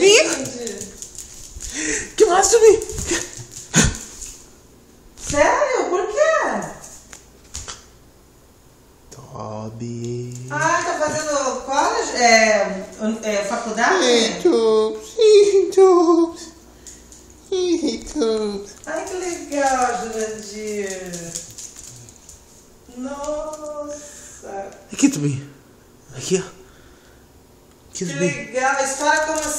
Gente. Que mais, Vi! Sério? Por quê? Toby. Ah, tá fazendo college? É, é faculdade? YouTube, YouTube, YouTube. Ai, que legal, Jurandir. Nossa. Aqui, Tobi. Aqui, ó. Aqui, Que legal. A história como